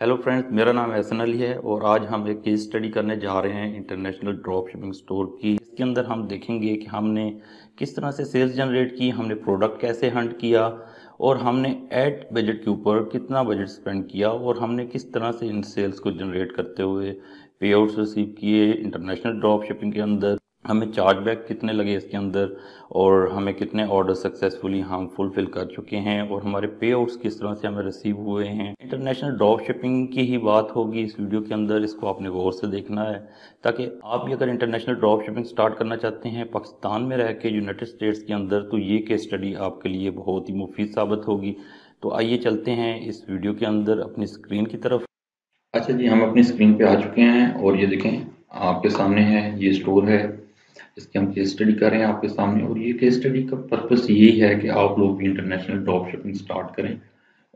Hello friends मेरा नाम एहसन अली है और आज हम एक केस स्टडी करने जा रहे हैं इंटरनेशनल ड्रॉप शिपिंग स्टोर की। इसके अंदर हम देखेंगे कि हमने किस तरह से सेल्स जनरेट की, हमने प्रोडक्ट कैसे हंट किया और हमने एड बजट के ऊपर कितना बजट स्पेंड किया और हमने किस तरह से इन सेल्स को जनरेट करते हुए पे आउट्स रिसीव किए इंटरनेशनल ड्रॉप शिपिंग के अंदर। हमें चार्ज बैक कितने लगे इसके अंदर और हमें कितने ऑर्डर सक्सेसफुली हम फुलफिल कर चुके हैं और हमारे पे आउट्स किस तरह से हमें रिसीव हुए हैं। इंटरनेशनल ड्रॉप शिपिंग की ही बात होगी इस वीडियो के अंदर, इसको आपने गौर से देखना है। ताकि आप भी अगर इंटरनेशनल ड्रॉप शिपिंग स्टार्ट करना चाहते हैं पाकिस्तान में रह के यूनाइटेड स्टेट्स के अंदर तो ये केस स्टडी आपके लिए बहुत ही मुफीद साबित होगी। तो आइए चलते हैं इस वीडियो के अंदर अपनी स्क्रीन की तरफ़। अच्छा जी, हम अपनी स्क्रीन पे आ चुके हैं और ये देखें, आपके सामने है, ये स्टोर है। इसकी हम केस स्टडी कर रहे हैं आपके सामने। और ये केस स्टडी का पर्पस यही है कि आप लोग भी इंटरनेशनल ड्रॉप शिपिंग स्टार्ट करें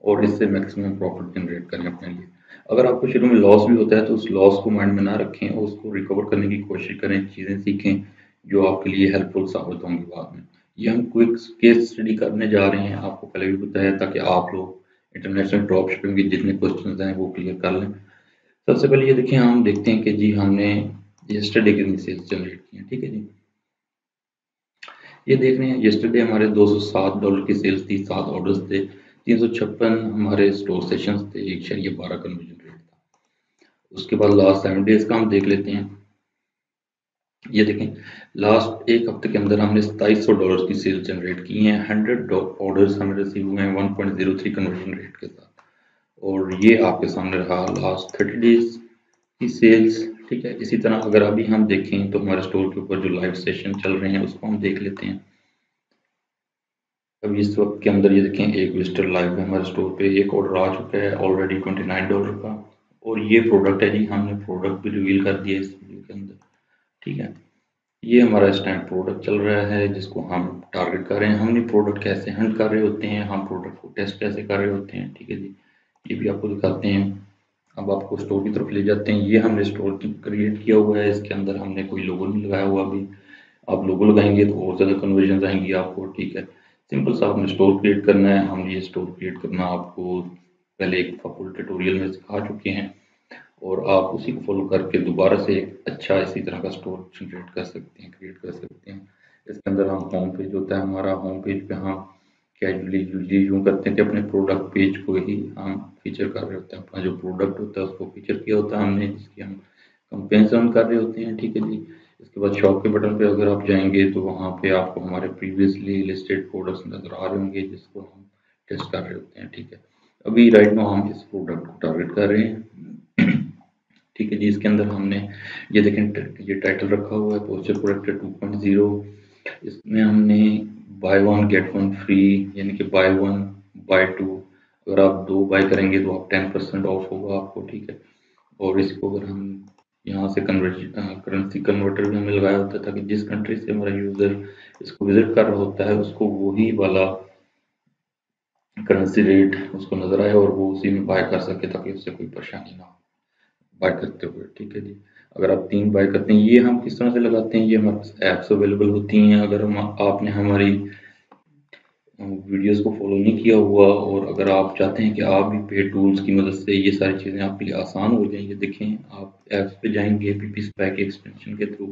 और इससे मैक्सिमम प्रॉफिट जनरेट करें अपने लिए। अगर आपको शुरू में लॉस भी होता है तो उस लॉस को माइंड में ना रखें और उसको रिकवर करने की कोशिश करें, चीज़ें सीखें जो आपके लिए हेल्पफुल साबित होंगी बाद में। ये हम क्विक केस स्टडी करने जा रहे हैं। आपको पहले भी बताया ताकि आप लोग इंटरनेशनल ड्रॉप शिपिंग के जितने क्वेश्चन हैं वो क्लियर कर लें। सबसे पहले ये देखिए हम देखते हैं कि जी हमने यस्टरडे कितनी सेल्स जनरेट की है। ठीक है जी? ये देख रहे हैं यस्टरडे हमारे 207 डॉलर की सेल्स थी, सात ऑर्डर्स थे, तीन हमारे स्टोर सेशंस थे, एक शरीय बारह कन्वर्जन रेट था। उसके बाद लास्ट सेवन डेज़ का हम देख लेते हैं। ये देखें लास्ट एक हफ़्ते के अंदर हमने सताईस सौ डॉलर की सेल्स जनरेट की हैं हंड्रेड ऑर्डर्स हमें रिसीव हुए हैं one point zero three conversion rate के साथ। और ये आपके सामने रहा लास्ट थर्टी डेज़ की सेल्स ठीक है, इसी तरह अगर अभी हम देखें तो हमारे स्टोर के ऊपर जो लाइव सेशन चल रहे हैं, उसको हम देख लेते हैं। अभी इस वक्त के अंदर ये देखें, एक विजिटर लाइव है हमारे स्टोर पे, एक ऑर्डर आ चुका है ऑलरेडी ट्वेंटी नाइन डॉलर का। और ये प्रोडक्ट है जी, हमने प्रोडक्ट भी रिवील कर दिया इस वीडियो के अंदर, ठीक है? ये हमारा इस टाइम प्रोडक्ट चल रहा है, जिसको हम टारगेट कर रहे हैं। हमने प्रोडक्ट कैसे हंड कर रहे होते हैं, हम प्रोडक्ट को टेस्ट कैसे कर रहे होते हैं, ठीक है जी? ये भी आपको दिखाते हैं। अब आपको स्टोर की तरफ़ ले जाते हैं। ये हमने स्टोर क्रिएट किया हुआ है। इसके अंदर हमने कोई लोगो नहीं लगाया हुआ अभी। आप लोगो लगाएँगे तो और ज़्यादा कन्वर्जन आएँगी आपको, ठीक है? सिंपल सा आपने स्टोर क्रिएट करना है। हम ये स्टोर क्रिएट करना आपको पहले एक फुल ट्यूटोरियल में सिखा चुके हैं और आप उसी को फॉलो करके दोबारा से एक अच्छा इसी तरह का स्टोर जनरेट कर सकते हैं क्रिएट कर सकते हैं। इसके अंदर हम होम पेज होता है। हमारा होम पेज पे हम कैजुअली यूजली यूँ करते हैं कि अपने प्रोडक्ट पेज को ही हम फीचर कर रहे होते हैं। अपना जो प्रोडक्ट होता है, उसको फीचर किया होता है हमने, जिसकी हम कंपेंसन कर रहे होते हैं, ठीक है जी। इसके बाद शॉप के बटन पे अगर आप जाएँगे तो वहाँ पे आपको हमारे प्रीवियसली लिस्टेड प्रोडक्ट्स नज़र आ रहे होंगे, जिसको हम टेस्ट कर रहे होते हैं, ठीक है। अभी राइट नाउ हम इस प्रोडक्ट को टारगेट कर रहे हैं। ठीक है जी, इसके अंदर हमने ये देखें, ये टाइटल रखा हुआ है poster product two point zero इसमें हमने buy one get one free यानी कि बाय वन बाय टू अगर आप दो बाय करेंगे तो आप टेन परसेंट ऑफ़ होगा आपको, ठीक है? और इसको अगर हम यहाँ से कन्वर्ट करेंसी कन्वर्टर भी हमें लगाया होता है ताकि जिस कंट्री से हमारा यूज़र इसको विज़िट कर रहा होता है, उसको वही वाला करेंसी रेट उसको नज़र आए और वो उसी में बाय कर सके ताकि उससे कोई परेशानी ना हो। बाय करते हुए, ठीक है जी? अगर आप तीन बाय करते हैं, ये हम किस तरह से लगाते हैं? ये हमारे पास अवेलेबल होती हैं। अगर हम, आपने हमारी वीडियोस को फॉलो नहीं किया हुआ और अगर आप चाहते हैं कि आप भी पे टूल्स की मदद से ये सारी चीज़ें आपके लिए आसान हो जाएँगे देखें, आप ऐप्स पे जाएँगे पी पी स्पैक के थ्रू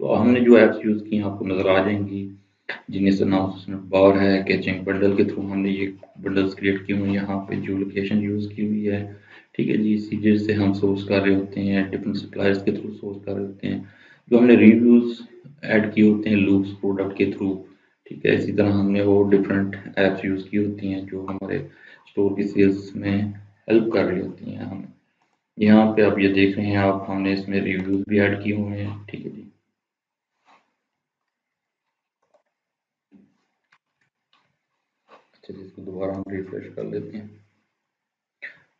तो हमने जो ऐप्स यूज़ की आपको नज़र आ जाएँगी। जिन्हें से नाम बार है कैचिंग बंडल के थ्रू हमने ये बंडल्स क्रिएट किए हुए हैं। यहाँ पे जो लोकेशन यूज़ की हुई है ठीक है जी सीजर से हम सोर्स कर रहे होते हैं डिफरेंट सप्लायर्स के थ्रू सोर्स कर रहे होते हैं। जो हमने रिव्यूज़ ऐड किए होते हैं लूप्स प्रोडक्ट के थ्रू ठीक है, इसी तरह हमने वो डिफरेंट ऐप्स यूज़ की होती हैं जो हमारे स्टोर की सेल्स में हेल्प कर रही होती हैं हमें। यहाँ पे आप ये देख रहे हैं, आप, हमने इसमें रिव्यूज़ भी ऐड किए हुए हैं, ठीक है जी। अच्छा इसको दोबारा हम रिफ्रेश कर लेते हैं।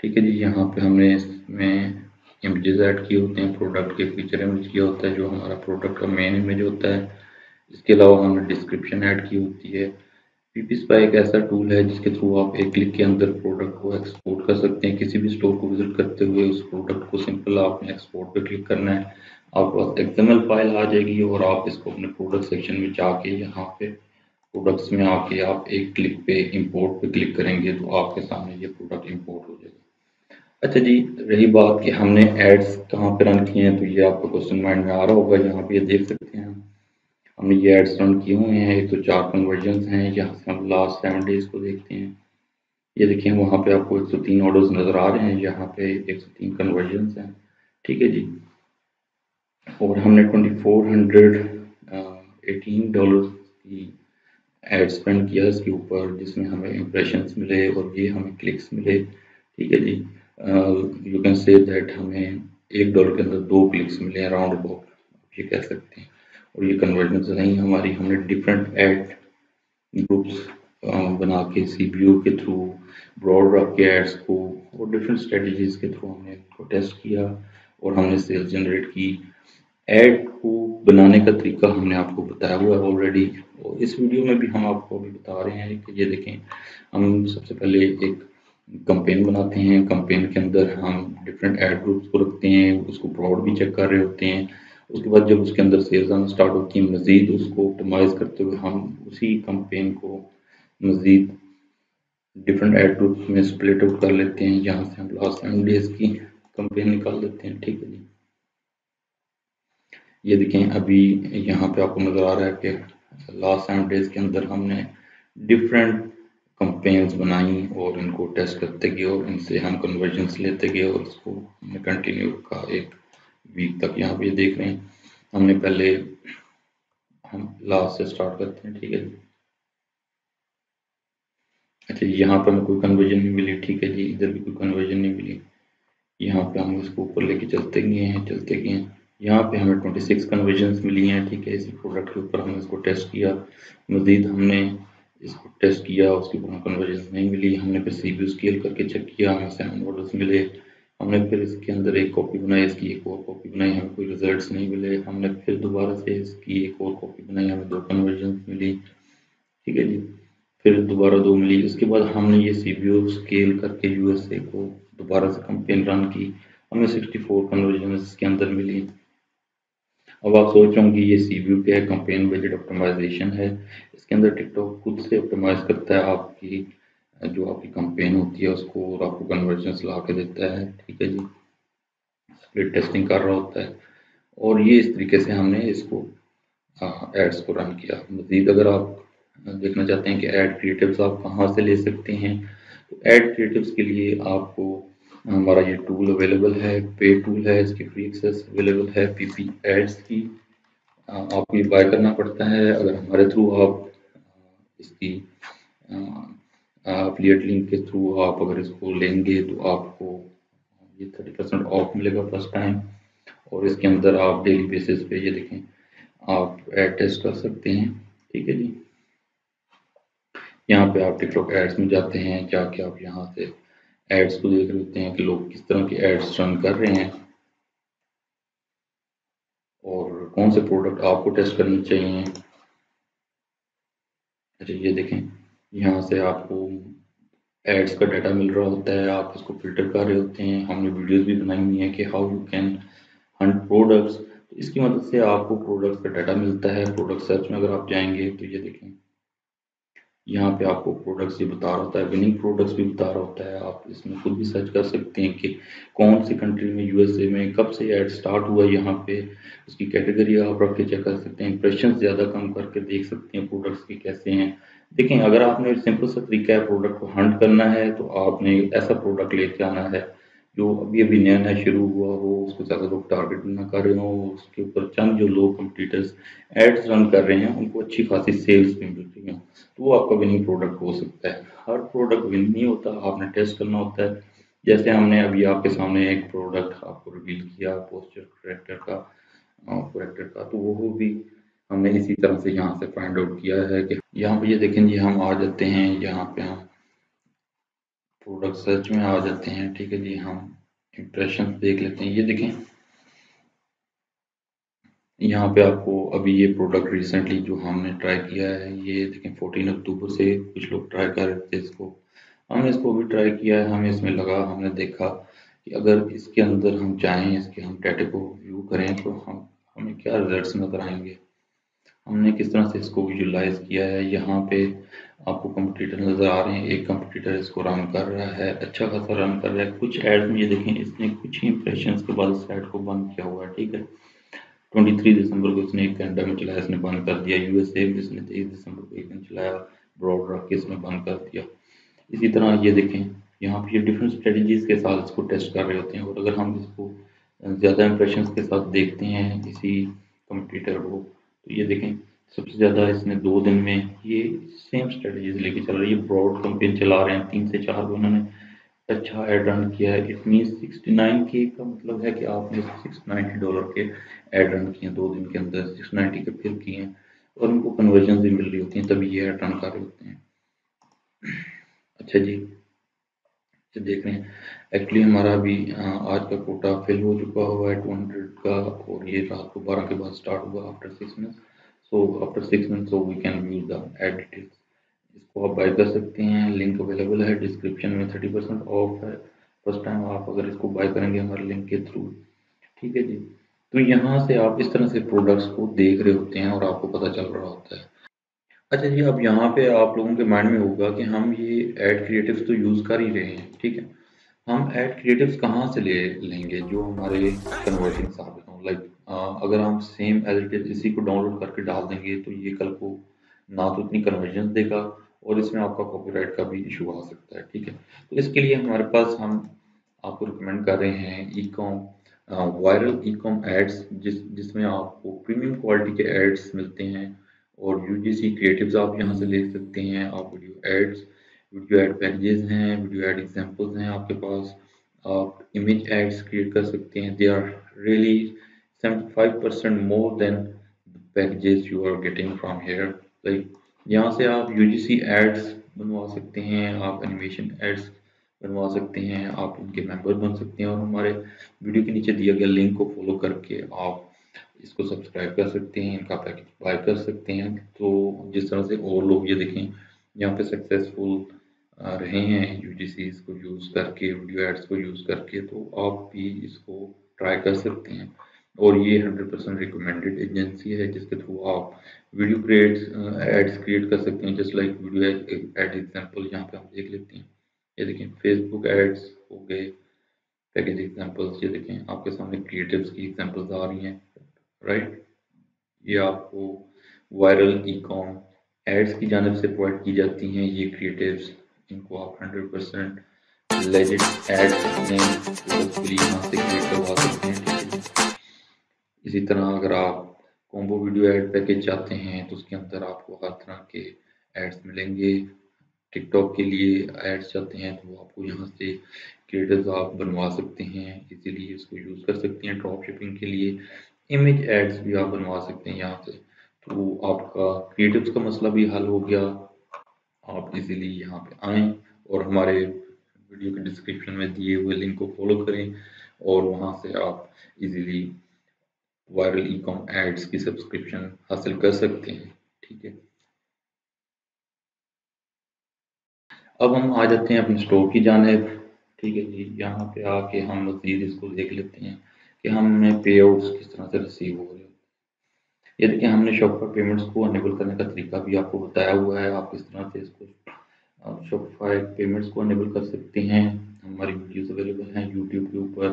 ठीक है जी, यहाँ पे हमने इसमें इमेजेस ऐड किए होते हैं प्रोडक्ट के फीचर इमेज किया होता है, जो हमारा प्रोडक्ट का मेन इमेज होता है। इसके अलावा हमने डिस्क्रिप्शन ऐड की होती है। पीपी स्पाई एक ऐसा टूल है जिसके थ्रू आप एक क्लिक के अंदर प्रोडक्ट को एक्सपोर्ट कर सकते हैं। किसी भी स्टोर को विज़िट करते हुए उस प्रोडक्ट को सिंपल आपने एक्सपोर्ट पे क्लिक करना है। आपके पास एक्सएमएल फ़ाइल आ जाएगी और आप इसको अपने प्रोडक्ट सेक्शन में जाके यहाँ पे प्रोडक्ट्स में आके आप एक क्लिक पे इंपोर्ट पे क्लिक करेंगे तो आपके सामने ये प्रोडक्ट इंपोर्ट हो अच्छा जी, रही बात कि हमने एड्स कहाँ पे रन किए हैं तो ये आपको क्वेश्चन माइंड में आ रहा होगा, यहाँ पे ये देख सकते हैं हमने ये एड्स रन किए हुए हैं, एक तो चार कन्वर्जन हैं, यहाँ से हम लास्ट सेवन डेज़ को देखते हैं। ये देखिए, वहाँ पे आपको 103 ऑर्डर्स नज़र आ रहे हैं, यहाँ पे 103 कन्वर्जन हैं। ठीक है जी। और हमने 2418 डॉलर की एड स्पेंड किया इसके ऊपर, जिसमें हमें इम्प्रेशंस मिले और ये हमें क्लिक्स मिले। ठीक है जी। यू कैन से दैट हमें एक डॉलर के अंदर दो क्लिक्स मिले हैं राउंड अबाउट ये कह सकते हैं। और ये कन्वर्जन नहीं हमारी, हमने डिफरेंट एड ग्रुप्स बना के सी के थ्रू ब्रॉड के एड्स को, और डिफरेंट स्ट्रेटजीज के थ्रू हमने इनको टेस्ट किया, और हमने सेल्स जनरेट की। एड को बनाने का तरीका हमने आपको बताया हुआ है ऑलरेडी और इस वीडियो में भी हम आपको अभी बता रहे हैं कि ये देखें, हम सबसे पहले एक कंपेन बनाते हैं। कंपेन के अंदर हम डिफरेंट एड ग्रुप्स को रखते हैं, उसको ब्रॉड भी चेक कर रहे होते हैं। उसके बाद जब उसके अंदर सेल्स आना स्टार्ट होती है, मज़ीद उसको ऑप्टिमाइज करते हुए हम उसी कंपेन को मज़ीद डिफरेंट एड ग्रुप्स में स्प्लिट आउट कर लेते हैं यहाँ से हम लास्ट सेवन डेज़ की कंपेन निकाल लेते हैं। ठीक है जी। ये देखें, अभी यहाँ पे आपको नज़र आ रहा है कि लास्ट सेवन डेज़ के अंदर हमने डिफरेंट कंपेन्स बनाई और इनको टेस्ट करते गए और इनसे हम कन्वर्जन्स लेते गए और इसको हमने कंटिन्यू रखा एक वीक तक यहाँ पे देख रहे हैं। हमने पहले हम लास्ट से स्टार्ट करते हैं, ठीक है जी? अच्छा यहाँ पर हमें कोई कन्वर्जन नहीं मिली, ठीक है जी? इधर भी कोई कन्वर्जन नहीं मिली। यहाँ पे हम इसको ऊपर लेके चलते गए हैं, चलते गए हैं। यहाँ पे हमें 26 कन्वर्जन मिली हैं, ठीक है? इसी प्रोडक्ट के ऊपर हमने इसको टेस्ट किया। मज़ीद हमने इसको टेस्ट किया, उसके ऊपर कन्वर्जन नहीं मिली, हमने फिर सी बी स्केल करके चेक किया, हमें सेवन ऑर्डर्स मिले, हमने फिर इसके अंदर एक कॉपी बनाई, इसकी एक और कॉपी बनाई, हमें कोई रिजल्ट्स नहीं मिले, हमने फिर दोबारा से इसकी एक और कॉपी बनाई, हमें दो कन्वर्जन मिली, ठीक है जी? फिर दोबारा दो मिली उसके बाद हमने ये सी बी स्केल करके यूएसए को दोबारा से कंपेन रन की, हमें 64 कन्वर्जन इसके अंदर मिली। अब आप सोच रहे होंगे ये सी बी क्या है? कंपेन बजट ऑप्टिमाइजेशन है। इसके अंदर टिकटॉक खुद से ऑप्टिमाइज करता है आपकी, जो आपकी कंपेन होती है, उसको और आपको कन्वर्जन ला के देता है। ठीक है जी? स्प्लिट टेस्टिंग कर रहा होता है। और ये इस तरीके से हमने इसको एड्स को रन किया। मजीद अगर आप देखना चाहते हैं कि एड क्रिएटिव्स आप कहाँ से ले सकते हैं तो एड क्रिएटिव्स के लिए आपको हमारा ये टूल अवेलेबल है पे टूल है, इसकी फ्री एक्सेस अवेलेबल है पीपी एड्स की। आपको ये बाय करना पड़ता है। अगर हमारे थ्रू आप इसकी अफिलिएट लिंक के थ्रू आप अगर इसको लेंगे तो आपको ये थर्टी परसेंट ऑफ़ मिलेगा फ़र्स्ट टाइम और इसके अंदर आप डेली बेसिस पे ये देखें, आप एड टेस्ट कर सकते हैं। ठीक है जी? यहाँ पे आप टिकटॉक एड्स में जाते हैं जाके आप यहाँ से एड्स को देख होते हैं कि लोग किस तरह के एड्स रन कर रहे हैं। और कौन से प्रोडक्ट आपको टेस्ट करने चाहिए। अच्छा ये देखें, यहाँ से आपको एड्स का डाटा मिल रहा होता है, आप इसको फ़िल्टर कर रहे होते हैं। हमने वीडियोस भी बनाई हुई हैं कि how you can hunt products इसकी मदद से आपको प्रोडक्ट्स का डाटा मिलता है। प्रोडक्ट सर्च में अगर आप जाएँगे तो ये देखें। यहाँ पे आपको प्रोडक्ट्स भी बता रहा होता है विनिंग प्रोडक्ट्स भी बता रहा होता है। आप इसमें खुद भी सर्च कर सकते हैं कि कौन सी कंट्री में यूएसए में कब से ऐड स्टार्ट हुआ यहाँ पे। उसकी कैटेगरी आप रख के चेक कर सकते हैं इंप्रेशन ज़्यादा कम करके देख सकते हैं प्रोडक्ट्स के कैसे हैं। देखें, अगर आपने सिंपल सा तरीका है प्रोडक्ट को हंट करना है तो आपने ऐसा प्रोडक्ट लेके आना है। जो अभी अभी नया नया शुरू हुआ हो, उसको ज़्यादा लोग टारगेट ना कर रहे हो, उसके ऊपर चंद जो लोग कंपटीटर्स एड्स रन कर रहे हैं, उनको अच्छी खासी सेल्स भी मिल रही हैं। तो वो आपका विनिंग प्रोडक्ट हो सकता है। हर प्रोडक्ट विन नहीं होता, आपने टेस्ट करना होता है। जैसे हमने अभी आपके सामने एक प्रोडक्ट आपको रिवील किया पोस्टर करेक्टर का करेक्टर का तो वो भी हमने इसी तरह से यहाँ से फाइंड आउट किया है कि यहाँ पे ये देखें जी, हम आ जाते हैं, यहाँ पे हम प्रोडक्ट सर्च में आ जाते हैं, ठीक है जी, हम इम्प्रेशन देख लेते हैं। ये देखें, यहाँ पे आपको अभी ये प्रोडक्ट रिसेंटली जो हमने ट्राई किया है, ये देखें 14 अक्टूबर से कुछ लोग ट्राई कर रहे थे इसको। हमने इसको भी ट्राई किया है, हमें इसमें लगा, हमने देखा कि अगर इसके अंदर हम चाहें, इसके हम डाटे को व्यू करें तो हम, हमें क्या रिजल्ट्स नज़र आएँगे। हमने किस तरह से इसको विजुलाइज किया है? यहाँ पे आपको कंपटीटर नज़र आ रहे हैं। एक कंपटीटर इसको रन कर रहा है अच्छा खासा रन कर रहा है। कुछ एड्स में ये देखें, इसने कुछ ही इंप्रेशन के बाद इस एड को बंद किया हुआ है, ठीक है? 23 दिसंबर को इसने एक कनाडा में चलाया, इसने बंद कर दिया। यूएसए में इसने तेईस दिसंबर को एक दिन चलाया ब्रॉड रख के इसने बंद कर दिया। इसी तरह ये देखें, यहाँ पे ये डिफरेंट स्ट्रेटजीज के साथ इसको टेस्ट कर रहे होते हैं। और अगर हम इसको ज़्यादा इंप्रेशन के साथ देखते हैं इसी कंप्यूटर को तो ये देखें, सबसे ज़्यादा इसने दो दिन में ये सेम स्ट्रेटजीज लेके चल रही है। ब्रॉड कंपेन चला रहे हैं, तीन से चार को उन्होंने अच्छा एड रन किया है। इट मीन सिक्सटी नाइन के का मतलब है कि आपने सिक्स नाइन्टी डॉलर के एड रन किए दो दिन के अंदर सिक्स नाइन्टी के फिर किए हैं और उनको कन्वर्जन भी मिल रही होती हैं, तभी ये एड रन कर रहे होते हैं। अच्छा जी तो देख रहे हैं। एक्चुअली हमारा अभी आज का कोटा फिल हो चुका हुआ है टू हंड्रेड का और ये रात को बारह के बाद स्टार्ट हुआ after six minutes so after six minutes so we can view the ad details इसको आप बाय कर सकते हैं लिंक अवेलेबल है डिस्क्रिप्शन में थर्टी परसेंट ऑफ़ है. फ़र्स्ट टाइम आप अगर इसको बाय करेंगे हमारे लिंक के थ्रू ठीक है जी? तो यहाँ से आप इस तरह से प्रोडक्ट्स को देख रहे होते हैं और आपको पता चल रहा होता है। अच्छा जी, अब यहाँ पे आप लोगों के माइंड में होगा कि हम ये एड क्रिएटिव्स तो यूज़ कर ही रहे हैं, ठीक है? हम एड क्रिएटिव्स कहाँ से ले लेंगे जो हमारे कन्वर्टिंग साबित हों? लाइक अगर हम सेम एज इट इज़ इसी को डाउनलोड करके डाल देंगे तो ये कल को ना तो इतनी कन्वर्जन देगा और इसमें आपका कॉपीराइट का भी इशू आ सकता है, ठीक है? तो इसके लिए हमारे पास हम आपको रिकमेंड कर रहे हैं e com viral e com ads जिस, जिसमें आपको प्रीमियम क्वालिटी के एड्स मिलते हैं और यू जी सी क्रिएटिव आप यहाँ से ले सकते हैं, आप video ads video ad packages हैं, वीडियो एड एग्जांपल्स हैं आपके पास। आप इमेज एड्स क्रिएट कर सकते हैं। They are really 75 percent more than packages you are getting from here like यहाँ से आप यू जी सी एड्स बनवा सकते हैं, आप एनिमेशन एड्स बनवा सकते हैं, आप उनके मेंबर बन सकते हैं। और हमारे वीडियो के नीचे दिया गया लिंक को फॉलो करके आप इसको सब्सक्राइब कर सकते हैं, इनका पैकेज बाय कर सकते हैं। तो जिस तरह से और लोग ये देखें, यहाँ पे सक्सेसफुल रहे हैं यू को यूज़ करके वीडियो एड्स को यूज़ करके तो आप भी इसको ट्राई कर सकते हैं। और ये 100 परसेंट रिकमेंडेड एजेंसी है, जिसके थ्रू आप वीडियो क्रिएट एड्स क्रिएट कर सकते हैं। Just like video ad example यहाँ पे हम देख लेते हैं। ये देखें फेसबुक एड्स हो गए पैकेज एग्जांपल्स ये देखें, आपके सामने क्रिएटिव्स की एग्जांपल्स आ रही हैं राइट ये आपको वायरल ई कॉम एड्स की जानब से प्रोवाइड की जाती हैं, ये क्रिएटिव्स इनको आप हंड्रेड परसेंट लेजिट एड यहाँ से क्रिएट करवा सकते हैं इसी तरह अगर आप कॉम्बो वीडियो एड पैकेज चाहते हैं तो उसके अंदर आपको हर तरह के एड्स मिलेंगे। टिकटॉक के लिए एड्स चाहते हैं तो आपको यहाँ से क्रिएटर्स आप बनवा सकते हैं, इसीलिए इसको यूज़ कर सकते हैं ड्रॉप शिपिंग के लिए। इमेज एड्स भी आप बनवा सकते हैं यहाँ से। तो आपका क्रिएटिव्स का मसला भी हल हो गया। आप इजीली यहाँ पे आएँ और हमारे वीडियो के डिस्क्रिप्शन में दिए हुए लिंक को फॉलो करें और वहाँ से आप easily viral e com ads की सब्सक्रिप्शन हासिल कर सकते हैं, ठीक है? अब हम आ जाते हैं अपने स्टोर की जानब, ठीक है जी? यहाँ पे आके हम मजीद इसको देख लेते हैं कि हमें पे आउट्स किस तरह से रिसीव हो रहे हैं। ये देखिए, हमने शॉपफाई पेमेंट्स को अनेबल करने का तरीका भी आपको बताया हुआ है। आप किस तरह से इसको शॉपफाई पेमेंट्स को अनेबल कर सकते हैं। हमारी वीडियोस अवेलेबल हैं यूट्यूब के ऊपर।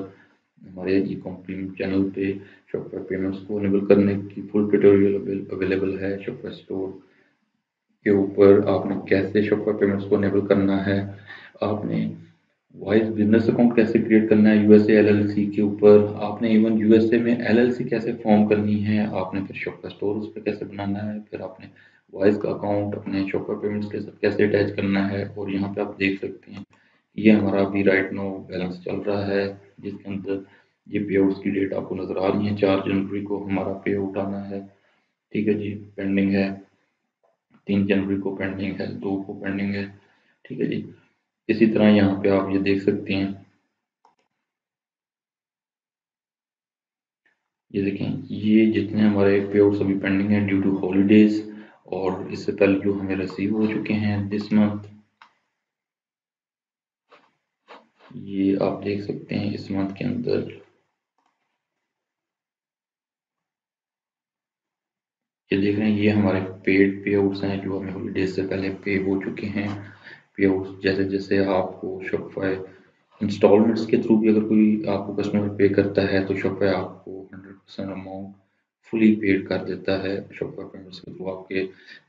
हमारे ई कॉम्प्रीम चैनल पे शॉपफाई पेमेंट्स को अनेबल करने की फुल ट्यूटोरियल अवेलेबल है शॉपफाई स्टोर के ऊपर। आपने कैसे शॉपफाई पेमेंट्स को अनेबल करना है? आपने वाइज बिज़नेस अकाउंट कैसे क्रिएट करना है? यूएसए एलएलसी के ऊपर आपने इवन यूएसए में एलएलसी कैसे फॉर्म करनी है? आपने फिर शॉप का स्टोर उस पर कैसे बनाना है? फिर आपने वाइज का अकाउंट अपने शॉपर पेमेंट्स के साथ कैसे अटैच करना है? और यहाँ पे आप देख सकते हैं ये हमारा अभी राइट नो बैलेंस चल रहा है, जिसके अंदर ये पे आउट्स की डेट आपको नज़र आ रही है। चार जनवरी को हमारा पे आउट आना है। ठीक है जी पेंडिंग है। तीन जनवरी को पेंडिंग है, दो को पेंडिंग है। ठीक है जी इसी तरह यहाँ पे आप ये देख सकते हैं। ये देखें, ये जितने हमारे पे आउट्स अभी पेंडिंग है ड्यू टू हॉलीडेज और इससे पहले जो हमें रिसीव हो चुके हैं दिस मंथ ये आप देख सकते हैं इस मंथ के अंदर। ये देख रहे हैं, ये हमारे पेड पे आउट्स हैं जो हमें हॉलीडेज से पहले पे हो चुके हैं। पे जैसे जैसे आपको शॉपफाई इंस्टॉलमेंट्स के थ्रू भी अगर कोई आपको कस्टमर पे करता है तो शॉपफाई आपको hundred percent amount fully paid कर देता है शॉपफाई पेमेंट्स के थ्रू आपके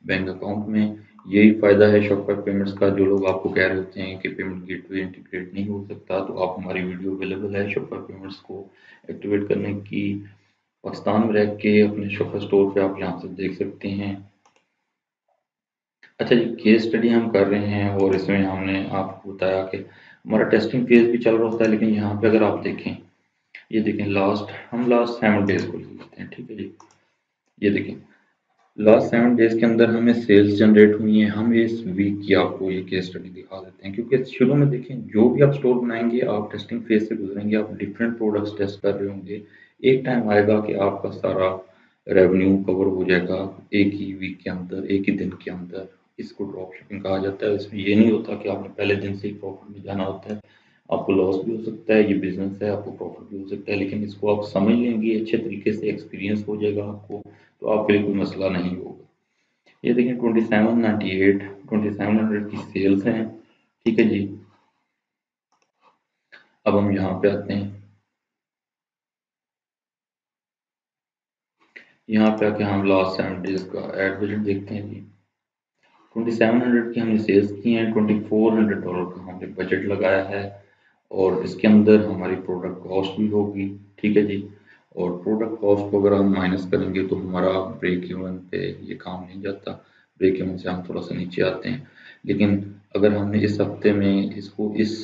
बैंक अकाउंट में। यही फ़ायदा है शॉपफाई पेमेंट्स का, जो लोग आपको कह रहे हैं कि पेमेंट गेटवे इंटीग्रेट नहीं हो सकता तो आप हमारी वीडियो अवेलेबल है शॉपफाई पेमेंट्स को एक्टिवेट करने की। पाकिस्तान में रह के अपने शॉपफाई स्टोर पे आप यहाँ से देख सकते हैं। अच्छा जी केस स्टडी हम कर रहे हैं और इसमें हमने आपको बताया कि हमारा टेस्टिंग फ़ेज़ भी चल रहा होता है, लेकिन यहाँ पे अगर आप देखें, ये देखें लास्ट हम लास्ट सेवन डेज़ को लेते हैं, ठीक है जी? ये देखें लास्ट सेवन डेज़ के अंदर हमें सेल्स जनरेट हुई हैं, हम इस वीक की आपको ये केस स्टडी दिखा देते हैं, क्योंकि शुरू में देखें, जो भी आप स्टोर बनाएँगे, आप टेस्टिंग फ़ेज़ से गुजरेंगे, आप डिफरेंट प्रोडक्ट्स टेस्ट कर रहे होंगे, एक टाइम आएगा कि आपका सारा रेवेन्यू कवर हो जाएगा एक ही वीक के अंदर, एक ही दिन के अंदर। इसको ड्रॉप शिपिंग कहा जाता है। इसमें ये नहीं होता कि आपने पहले दिन से ही प्रॉफिट में जाना होता है। आपको लॉस भी हो सकता है, ये बिज़नेस है, आपको प्रॉफिट भी हो सकता है, लेकिन इसको आप समझ लेंगे अच्छे तरीके से एक्सपीरियंस हो जाएगा आपको तो आपके लिए कोई मसला नहीं होगा। ये देखिए twenty seven ninety eight twenty seven hundred की सेल्स हैं। ठीक है जी। अब हम यहाँ पे आते हैं। यहाँ पे आके हम लास्ट सेवन डेज़ का एड बजट देखते हैं जी। ट्वेंटी सेवन हंड्रेड की हमने सेल्स की हैं ट्वेंटी फोर हंड्रेड डॉलर का हमने बजट लगाया है और इसके अंदर हमारी प्रोडक्ट कॉस्ट भी होगी, ठीक है जी? और प्रोडक्ट कॉस्ट को अगर हम माइनस करेंगे तो हमारा ब्रेक इवन पे ये काम नहीं जाता ब्रेक इवन से हम थोड़ा सा नीचे आते हैं। लेकिन अगर हमने इस हफ़्ते में इसको इस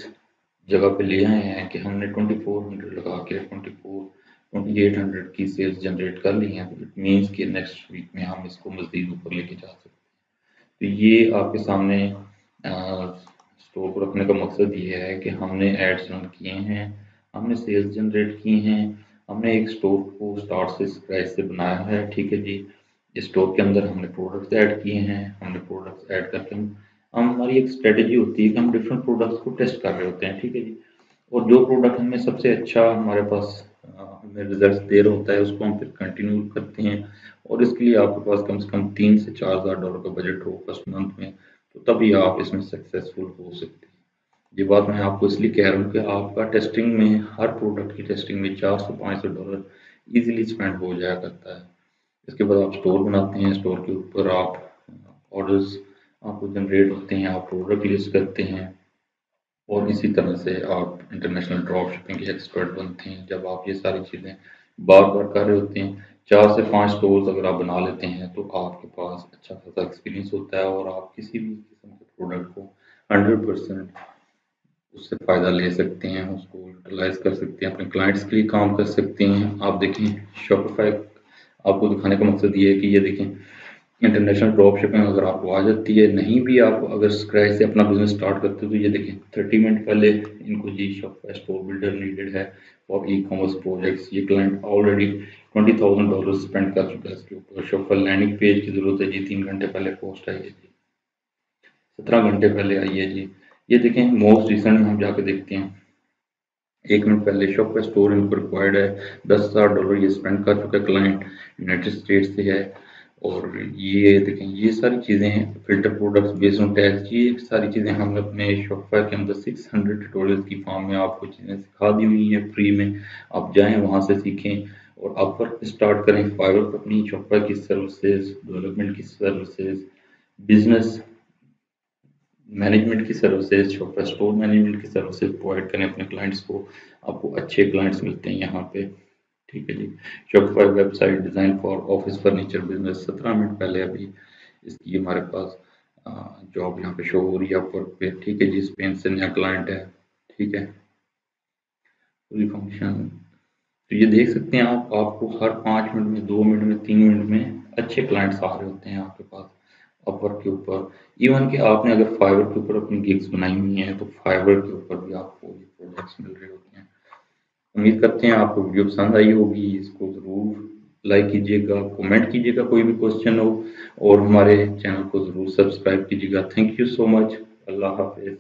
जगह पे ले आए हैं कि हमने ट्वेंटी फोर हंड्रेड लगा के twenty four twenty eight hundred की सेल्स जनरेट कर ली हैं तो इट मीन्स कि नेक्स्ट वीक में हम इसको मज़ीद ऊपर लेके जा सकते हैं। तो ये आपके सामने स्टोर को रखने का मकसद ये है कि हमने एड्स रन किए हैं, हमने सेल्स जनरेट किए हैं, हमने एक स्टोर को स्टार्ट से स्क्रैच से बनाया है, ठीक है जी? स्टोर के अंदर हमने प्रोडक्ट्स ऐड किए हैं, हमने प्रोडक्ट्स ऐड करके हम हमारी एक स्ट्रेटजी होती है कि हम डिफरेंट प्रोडक्ट्स को टेस्ट कर रहे होते हैं, ठीक है जी? और जो प्रोडक्ट हमें सबसे अच्छा हमारे पास हमें रिज़ल्ट दे रहा होता है, उसको हम फिर कंटिन्यू करते हैं। और इसके लिए आपके पास कम से कम तीन से चार हज़ार डॉलर का बजट हो फ़र्स्ट मंथ में तो तभी आप इसमें सक्सेसफुल हो सकते हैं। ये बात मैं आपको इसलिए कह रहा हूँ कि आपका टेस्टिंग में, हर प्रोडक्ट की टेस्टिंग में चार सौ पाँच सौ डॉलर ईजिली स्पेंड हो जाया करता है। इसके बाद आप स्टोर बनाते हैं स्टोर के ऊपर आप ऑर्डर्स आपको जनरेट होते हैं, आप प्रोडक्ट लिस्ट करते हैं। और इसी तरह से आप इंटरनेशनल ड्रॉप शिपिंग के एक्सपर्ट बनते हैं, जब आप ये सारी चीज़ें बार बार कर रहे होते हैं, चार से पाँच स्टोर्स अगर आप बना लेते हैं तो आपके पास अच्छा खासा एक्सपीरियंस होता है और आप किसी भी किस्म के प्रोडक्ट को हंड्रेड परसेंट उससे फ़ायदा ले सकते हैं, उसको यूटिलाइज कर सकते हैं, अपने क्लाइंट्स के लिए काम कर सकते हैं। आप देखें शॉपिफाई आपको दिखाने का मकसद ये है कि ये देखें इंटरनेशनल ड्रॉप शिपिंग अगर आपको आ जाती है, नहीं भी आप अगर स्क्रैच से अपना बिज़नेस स्टार्ट करते हो तो ये देखें थर्टी मिनट पहले इनको G shop store builder needed है और ई कॉमर्स प्रोजेक्ट्स ये client already twenty thousand dollar spend कर चुका है इसके ऊपर। शॉप पर लैंडिंग पेज की ज़रूरत है जी, तीन घंटे पहले पोस्ट आई है जी। सत्रह घंटे पहले आई है जी। ये देखें मोस्ट रिसेंट हम जाके देखते हैं। एक मिनट पहले शॉप का स्टोर इनको रिक्वायर्ड है, दस हज़ार डॉलर ये स्पेंड कर चुका है क्लाइंट यूनाइटेड स्टेट्स से है। और ये देखें, ये सारी चीज़ें हैं filter products based on tax ये सारी चीज़ें हमने अपने शॉपफायर के अंदर 600 ट्यूटोरियल्स की फॉर्म में आपको चीज़ें सिखा दी हुई हैं फ्री में। आप जाएँ, वहाँ से सीखें और आप वर्क स्टार्ट करें फाइवर पर अपनी शॉपफायर की सर्विसेज़ डेवलपमेंट की सर्विसेज़ बिज़नेस मैनेजमेंट की सर्विसेज़ शॉपफायर स्टोर मैनेजमेंट की सर्विसेज़ प्रोवाइड करें अपने क्लाइंट्स को। आपको अच्छे क्लाइंट्स मिलते हैं यहाँ पे। ठीक है जी। Shopify website design for office furniture business सत्रह मिनट पहले अभी इसकी हमारे पास जॉब यहाँ पे शो हो रही है वर्क पे। ठीक है जी स्पेन से नया क्लाइंट है। ठीक है। पूरी फ़ंक्शन तो ये देख सकते हैं आप, आपको हर पाँच मिनट में, दो मिनट में, तीन मिनट में अच्छे क्लाइंट्स आ रहे होते हैं आपके पास अपवर्क के ऊपर। इवन कि आपने अगर फाइबर के ऊपर अपनी गिग्स बनाई हुई हैं तो फाइबर के ऊपर भी आपको ये प्रोडक्ट्स मिल रहे होते हैं। उम्मीद करते हैं आपको वीडियो पसंद आई होगी। इसको ज़रूर लाइक कीजिएगा कमेंट कीजिएगा कोई भी क्वेश्चन हो, और हमारे चैनल को ज़रूर सब्सक्राइब कीजिएगा। थैंक यू सो मच अल्लाह हाफिज़।